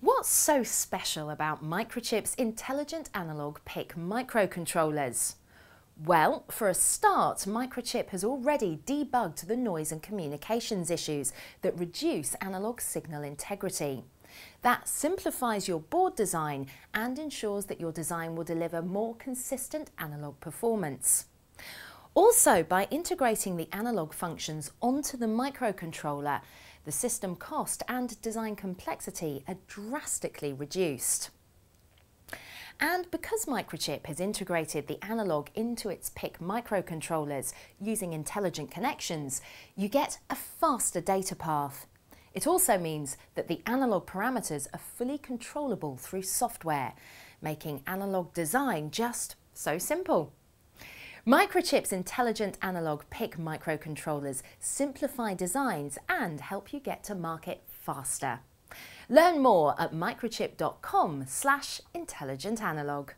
What's so special about Microchip's intelligent analog PIC microcontrollers? Well, for a start, Microchip has already debugged the noise and communications issues that reduce analog signal integrity. That simplifies your board design and ensures that your design will deliver more consistent analog performance. Also, by integrating the analog functions onto the microcontroller, the system cost and design complexity are drastically reduced. And because Microchip has integrated the analog into its PIC microcontrollers using intelligent connections, you get a faster data path. It also means that the analog parameters are fully controllable through software, making analog design just so simple. Microchip's intelligent analog PIC microcontrollers simplify designs and help you get to market faster. Learn more at microchip.com slash intelligent analog.